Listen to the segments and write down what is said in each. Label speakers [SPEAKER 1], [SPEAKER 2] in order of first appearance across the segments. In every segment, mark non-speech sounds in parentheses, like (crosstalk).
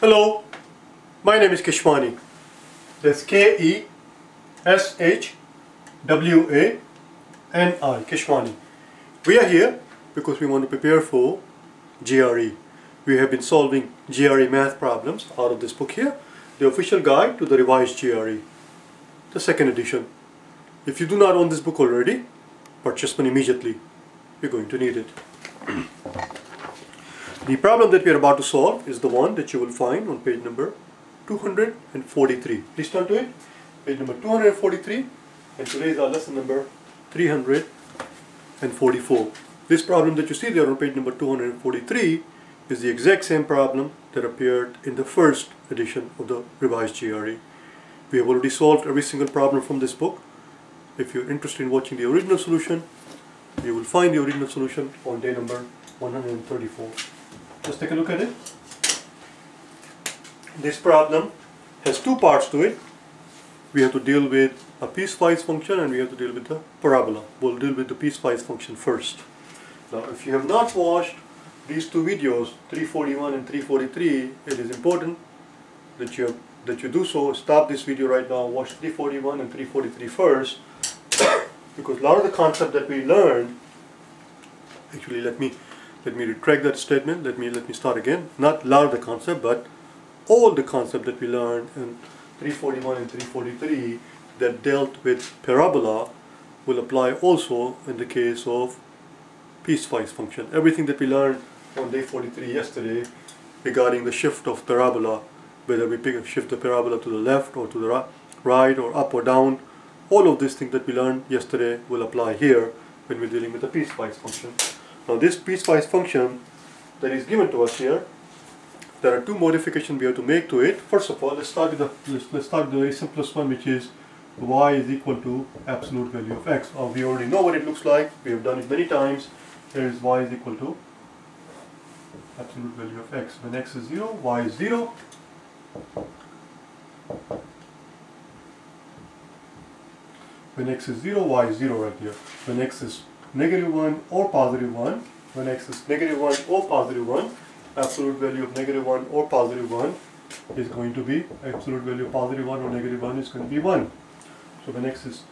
[SPEAKER 1] Hello, my name is Keshwani. That's K-E-S-H-W-A-N-I, Keshwani. We are here because we want to prepare for GRE. We have been solving GRE math problems out of this book here, the official guide to the revised GRE, the second edition. If you do not own this book already, purchase one immediately. You're going to need it. The problem that we are about to solve is the one that you will find on page number 243. Please turn to it. Page number 243 and today is our lesson number 344. This problem that you see there on page number 243 is the exact same problem that appeared in the first edition of the revised GRE. We have already solved every single problem from this book. If you're interested in watching the original solution, you will find the original solution on day number 134. Just take a look at it. This problem has two parts to it. We have to deal with a piecewise function and we have to deal with the parabola. We'll deal with the piecewise function first. Now if you have not watched these two videos, 341 and 343, it is important that you, that you do so. Stop this video right now, watch 341 and 343 first (coughs) because a lot of the concept that we learned, actually let me let me retract that statement. Let me let me start again. Not of the concept but all the concept that we learned in 341 and 343 that dealt with parabola will apply also in the case of piecewise function. Everything that we learned on day 43 yesterday regarding the shift of parabola whether we pick shift the parabola to the left or to the right or up or down all of these things that we learned yesterday will apply here when we're dealing with a piecewise function now this piecewise function that is given to us here, there are two modifications we have to make to it. First of all, let's start with the let's, let's start with the very simplest one, which is y is equal to absolute value of x. Uh, we already know what it looks like. We have done it many times. Here is y is equal to absolute value of x. When x is 0, y is 0. When x is 0, y is 0 right here. When x is negative 1 or positive 1, when x is negative 1 or positive 1, absolute value of negative 1 or positive 1 is going to be, absolute value of positive 1 or negative 1 is going to be 1. So when x is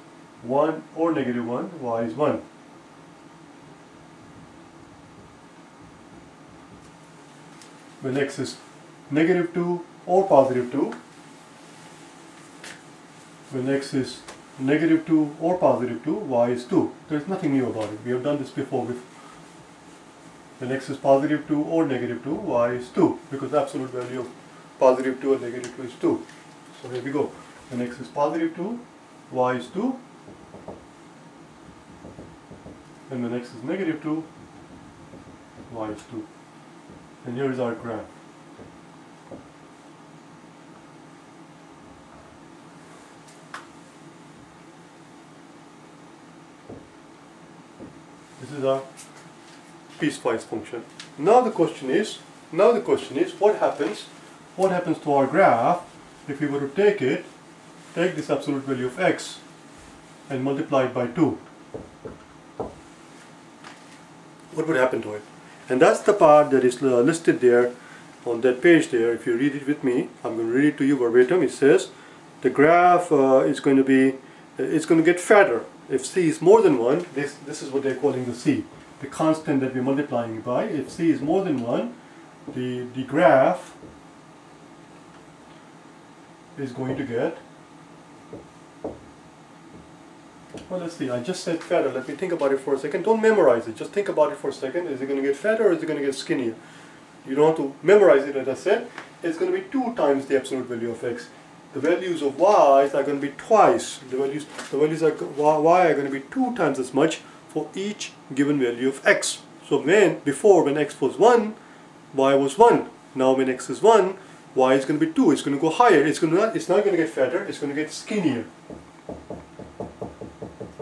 [SPEAKER 1] 1 or negative 1, y is 1. When x is negative 2 or positive 2, when x is negative 2 or positive 2, y is 2. There is nothing new about it. We have done this before with when x is positive 2 or negative 2, y is 2 because the absolute value of positive 2 or negative 2 is 2. So here we go. When x is positive 2, y is 2 and when x is negative 2, y is 2. And here is our graph. This is our piecewise function. Now the question is, now the question is, what happens, what happens to our graph if we were to take it, take this absolute value of x and multiply it by 2? What would happen to it? And that's the part that is uh, listed there on that page there. If you read it with me, I'm going to read it to you verbatim. It says the graph uh, is going to be, it's going to get fatter if c is more than 1, this, this is what they're calling the c, the constant that we're multiplying by. If c is more than 1, the, the graph is going to get, well let's see, I just said fatter, let me think about it for a second. Don't memorize it, just think about it for a second. Is it going to get fatter or is it going to get skinnier? You don't have to memorize it as I said. It's going to be 2 times the absolute value of x the values of y are going to be twice. The values, the values of y are going to be two times as much for each given value of x. So when before when x was 1, y was 1. Now when x is 1, y is going to be 2. It's going to go higher. It's going to not, it's not going to get fatter. It's going to get skinnier.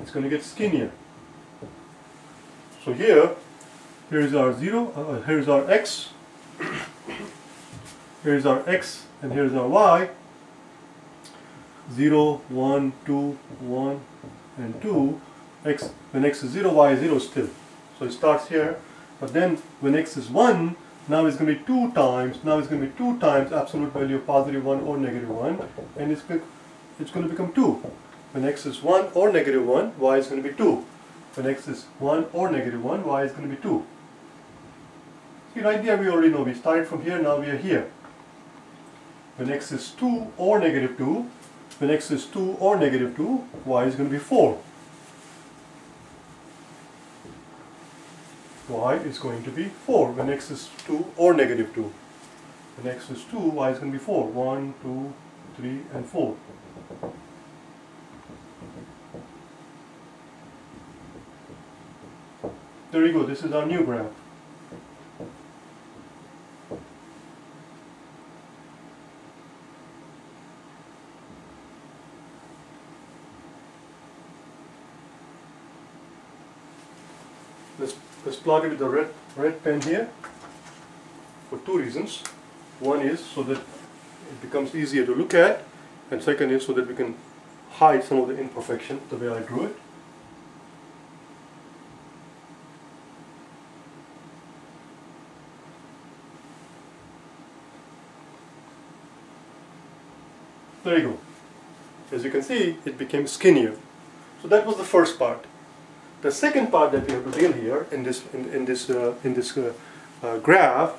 [SPEAKER 1] It's going to get skinnier. So here, here's our 0, uh, here's our x, (coughs) here's our x, and here's our y. 0, 1, 2, 1, and 2, x when x is 0, y is 0 still. So it starts here, but then when x is 1, now it's going to be 2 times, now it's going to be 2 times absolute value of positive 1 or negative 1, and it's, it's going to become 2. When x is 1 or negative 1, y is going to be 2. When x is 1 or negative 1, y is going to be 2. See, right there we already know, we started from here, now we are here. When x is 2 or negative 2, when x is 2 or negative 2, y is going to be 4. y is going to be 4 when x is 2 or negative 2. When x is 2, y is going to be 4. 1, 2, 3 and 4. There you go, this is our new graph. Let's, let's plot it with the red, red pen here for two reasons. One is so that it becomes easier to look at and second is so that we can hide some of the imperfection the way I drew it. There you go. As you can see, it became skinnier. So that was the first part. The second part that we have to deal here in this in, in this uh, in this uh, uh, graph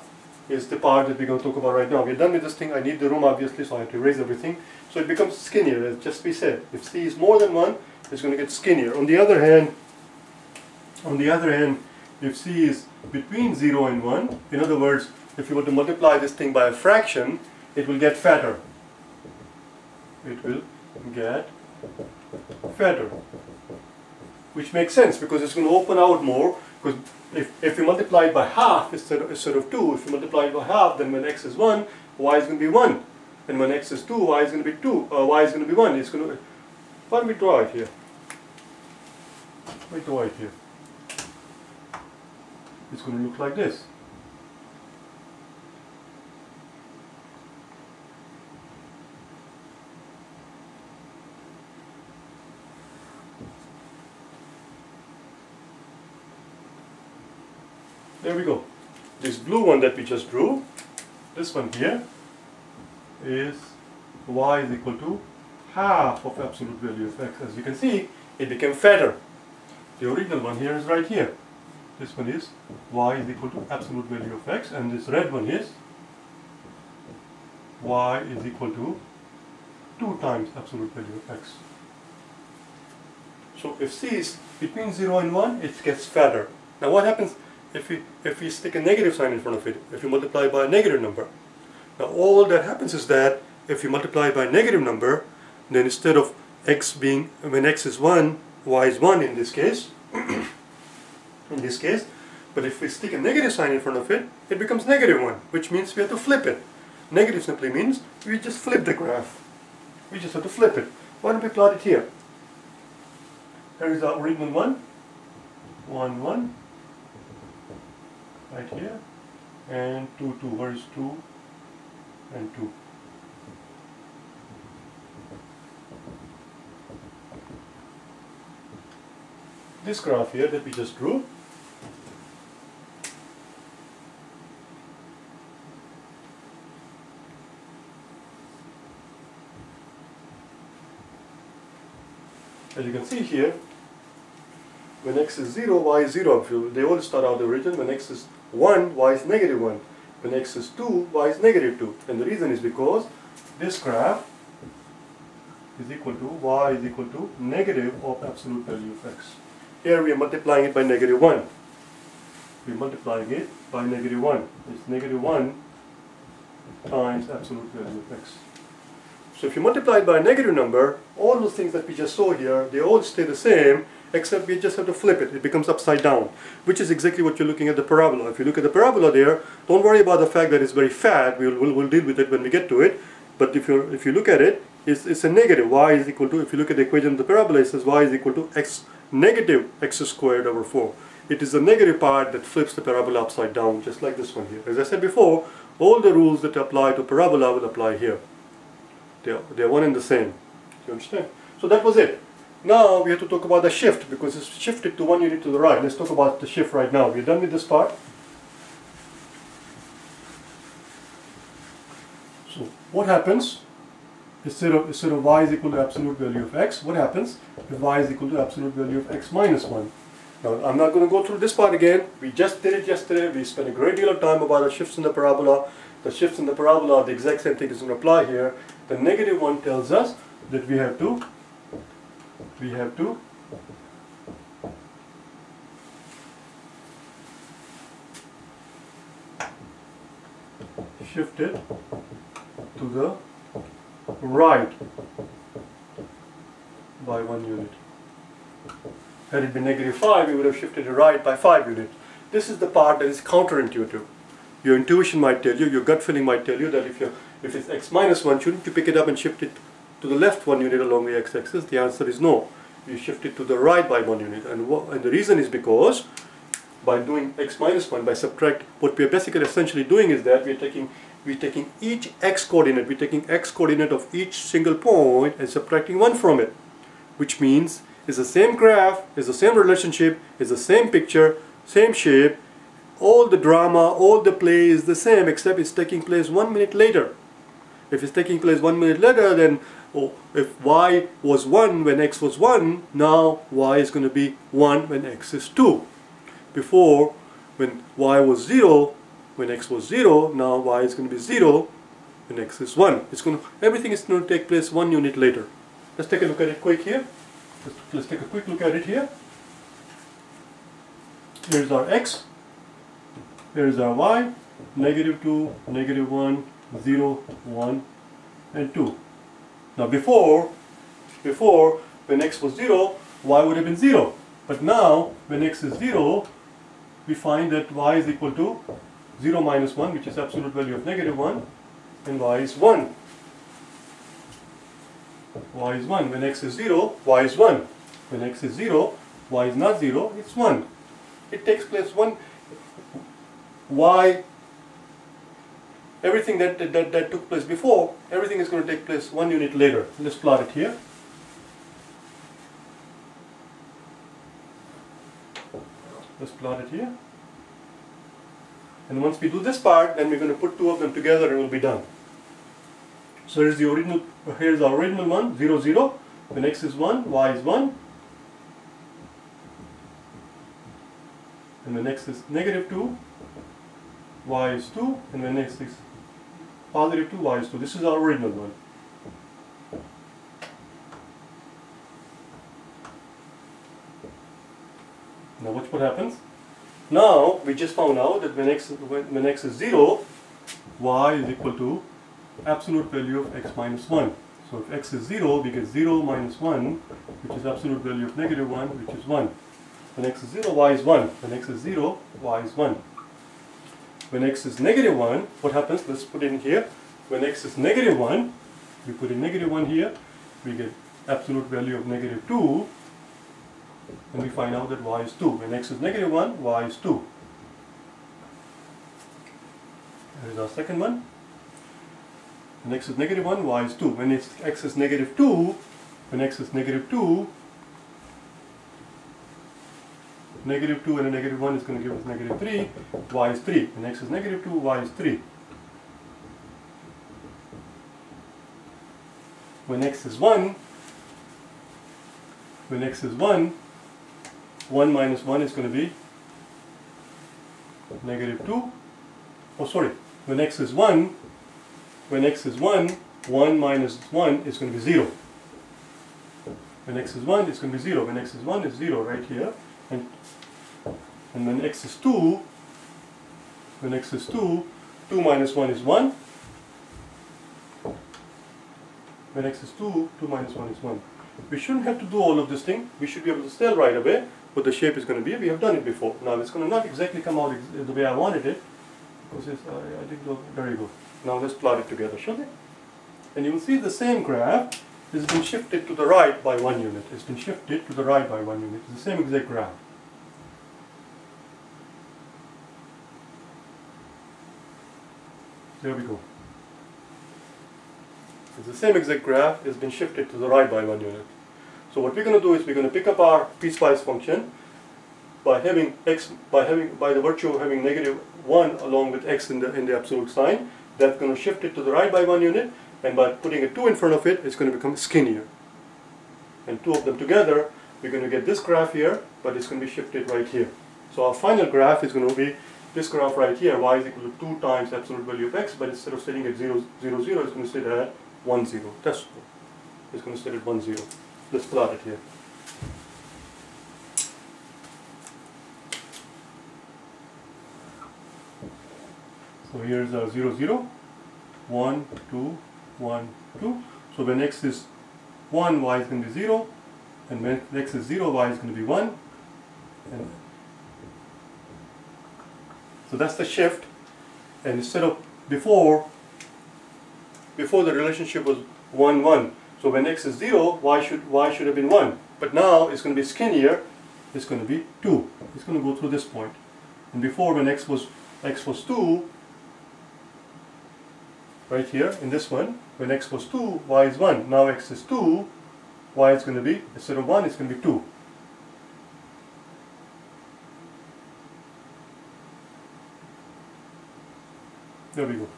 [SPEAKER 1] is the part that we're going to talk about right now. We're done with this thing. I need the room obviously, so I have to erase everything. So it becomes skinnier, as just we said. If c is more than one, it's going to get skinnier. On the other hand, on the other hand, if c is between zero and one, in other words, if you were to multiply this thing by a fraction, it will get fatter. It will get fatter which makes sense because it's going to open out more because if, if you multiply it by half instead of, instead of 2, if you multiply it by half then when x is 1, y is going to be 1 and when x is 2, y is going to be 2, uh, y is going to be 1 it's going to, why don't we draw it here? Let me draw it here. It's going to look like this There we go. This blue one that we just drew, this one here, is y is equal to half of absolute value of x. As you can see, it became fatter. The original one here is right here. This one is y is equal to absolute value of x, and this red one is y is equal to 2 times absolute value of x. So if c is between 0 and 1, it gets fatter. Now what happens if we, if we stick a negative sign in front of it, if you multiply by a negative number. Now all that happens is that if you multiply by a negative number, then instead of x being, when x is 1, y is 1 in this case, (coughs) in this case, but if we stick a negative sign in front of it, it becomes negative 1, which means we have to flip it. Negative simply means we just flip the graph. We just have to flip it. Why don't we plot it here? Here is our original 1, 1, 1, right here and 2 2 where is 2 and 2 this graph here that we just drew as you can see here when x is 0, y is 0. They all start out the origin. When x is 1, y is negative 1. When x is 2, y is negative 2. And the reason is because this graph is equal to y is equal to negative of absolute value of x. Here we are multiplying it by negative 1. We are multiplying it by negative 1. It's negative 1 times absolute value of x. So if you multiply it by a negative number, all those things that we just saw here, they all stay the same, except we just have to flip it. It becomes upside down, which is exactly what you're looking at the parabola. If you look at the parabola there, don't worry about the fact that it's very fat. We'll, we'll, we'll deal with it when we get to it. But if you if you look at it, it's, it's a negative. y is equal to, if you look at the equation of the parabola, it says y is equal to x negative x squared over 4. It is the negative part that flips the parabola upside down, just like this one here. As I said before, all the rules that apply to parabola will apply here. They're, they're one and the same. Do you understand? So that was it. Now we have to talk about the shift because it's shifted to one unit to the right. Let's talk about the shift right now. We're done with this part. So what happens instead of, instead of y is equal to absolute value of x, what happens if y is equal to absolute value of x minus 1? Now I'm not going to go through this part again. We just did it yesterday. We spent a great deal of time about the shifts in the parabola. The shifts in the parabola are the exact same thing is going to apply here. The negative one tells us that we have to we have to shift it to the right by one unit. Had it been negative 5, we would have shifted it right by 5 units. This is the part that is counterintuitive. Your intuition might tell you, your gut feeling might tell you that if, you if it's x minus 1, shouldn't you pick it up and shift it to the left one unit along the x-axis? The answer is no. You shift it to the right by one unit. And, and the reason is because by doing x minus 1, by subtract, what we are basically essentially doing is that we are taking we're taking each x coordinate, we're taking x coordinate of each single point and subtracting 1 from it. Which means it's the same graph, it's the same relationship, it's the same picture, same shape, all the drama, all the play is the same except it's taking place one minute later. If it's taking place one minute later, then oh, if y was 1 when x was 1, now y is going to be 1 when x is 2. Before, when y was 0, when x was 0, now y is going to be 0 when x is 1. It's going to, everything is going to take place one unit later. Let's take a look at it quick here. Let's, let's take a quick look at it here. Here's our x. Here's our y. Negative 2, negative 1, 0, 1, and 2. Now before, before when x was 0, y would have been 0. But now, when x is 0, we find that y is equal to 0 minus 1 which is absolute value of negative 1 and y is 1. y is 1. When x is 0, y is 1. When x is 0, y is not 0, it's 1. It takes place 1, y, everything that, that, that took place before, everything is going to take place one unit later. Let's plot it here. Let's plot it here. And once we do this part, then we're going to put two of them together and we'll be done. So here's the original, here's our original one, 0, 0. When x is 1, y is 1. And when x is negative 2, y is 2. And when x is positive 2, y is 2. This is our original one. Now watch what happens. Now we just found out that when x, when, when x is 0, y is equal to absolute value of x minus 1. So if x is 0, we get 0 minus 1, which is absolute value of negative 1, which is 1. When x is 0, y is 1. When x is 0, y is 1. When x is negative 1, what happens? Let's put in here. When x is negative 1, we put in negative 1 here, we get absolute value of negative 2, and we find out that y is 2. When x is negative 1, y is 2. Here is our second one. When x is negative 1, y is 2. When x is negative 2, when x is negative 2, negative 2 and a negative 1 is going to give us negative 3, y is 3. When x is negative 2, y is 3. When x is 1, when x is 1, 1 minus 1 is going to be negative 2. Oh, sorry. When x is 1, when x is 1, 1 minus 1 is going to be 0. When x is 1, it's going to be 0. When x is 1, it's 0 right here. And, and when x is 2, when x is 2, 2 minus 1 is 1. When x is 2, 2 minus 1 is 1. We shouldn't have to do all of this thing. We should be able to tell right away what the shape is going to be. We have done it before. Now it's going to not exactly come out the way I wanted it, because it's, I, I go very good. Now let's plot it together, shall we? And you will see the same graph has been shifted to the right by one unit. It's been shifted to the right by one unit. It's the same exact graph. There we go. It's the same exact graph. It's been shifted to the right by one unit. So what we're going to do is we're going to pick up our piecewise function by having x by having by the virtue of having negative 1 along with x in the in the absolute sign That's going to shift it to the right by one unit, and by putting a 2 in front of it, it's going to become skinnier. And two of them together, we're going to get this graph here, but it's going to be shifted right here. So our final graph is going to be this graph right here, y is equal to 2 times absolute value of x, but instead of sitting at 0, 0, 0, it's going to sit at 1, 0. That's cool. It's going to sit at 1, 0. Let's plot it here. So here's a 0, 0, 1, 2, 1, 2. So when x is 1, y is going to be 0, and when x is 0, y is going to be 1. And so that's the shift. And instead of before, before the relationship was 1, 1. So when x is 0, y should, y should have been 1. But now it's going to be skinnier. It's going to be 2. It's going to go through this point. And before when x was, x was 2, right here in this one, when x was 2, y is 1. Now x is 2, y is going to be, instead of 1, it's going to be 2. There we go.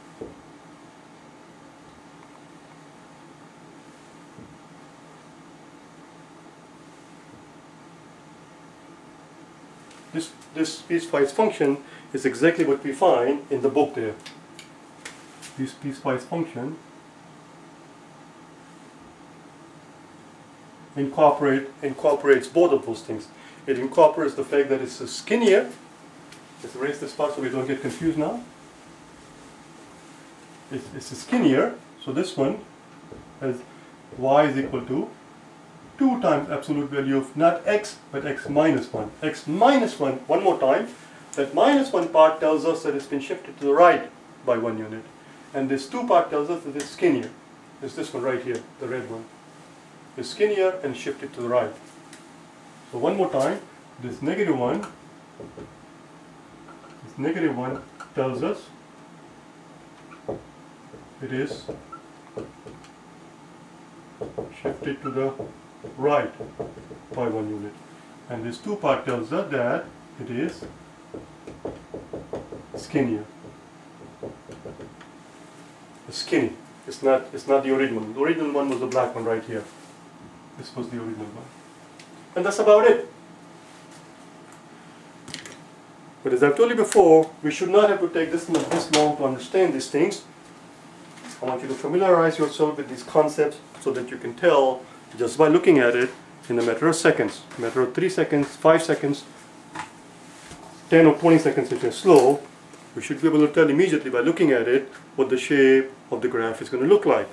[SPEAKER 1] This, this piecewise function is exactly what we find in the book there. This piecewise function incorporate, incorporates both of those things. It incorporates the fact that it's skinnier. Let's erase this part so we don't get confused now it's, it's skinnier. So this one has y is equal to 2 times absolute value of not x, but x minus 1. x minus 1, one more time. That minus 1 part tells us that it's been shifted to the right by one unit. And this 2 part tells us that it's skinnier. It's this one right here, the red one. It's skinnier and shifted to the right. So one more time, this negative 1, this negative 1 tells us it is shifted to the right by one unit. And this 2 part tells us that it is skinnier. It's skinny. It's not it's not the original. The original one was the black one right here. This was the original one. And that's about it. But as I've told you before, we should not have to take this, this long to understand these things. I want you to familiarize yourself with these concepts so that you can tell just by looking at it in a matter of seconds, a matter of 3 seconds, 5 seconds, 10 or 20 seconds if you're slow, we should be able to tell immediately by looking at it what the shape of the graph is going to look like.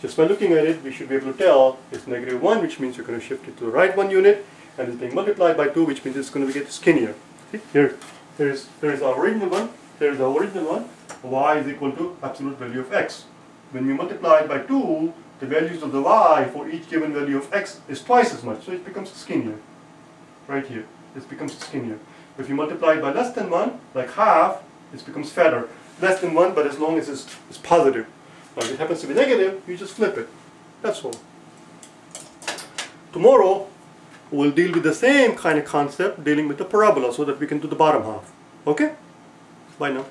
[SPEAKER 1] Just by looking at it, we should be able to tell it's negative 1, which means you're going to shift it to the right one unit, and it's being multiplied by 2, which means it's going to get skinnier. See? Here, here's, here's our original one, here's the original one, y is equal to absolute value of x. When we multiply it by 2, the values of the y for each given value of x is twice as much, so it becomes skinnier. Right here, it becomes skinnier. If you multiply it by less than 1, like half, it becomes fatter. Less than 1, but as long as it's, it's positive. Now if it happens to be negative, you just flip it. That's all. Tomorrow, we'll deal with the same kind of concept, dealing with the parabola, so that we can do the bottom half. Okay? Bye now.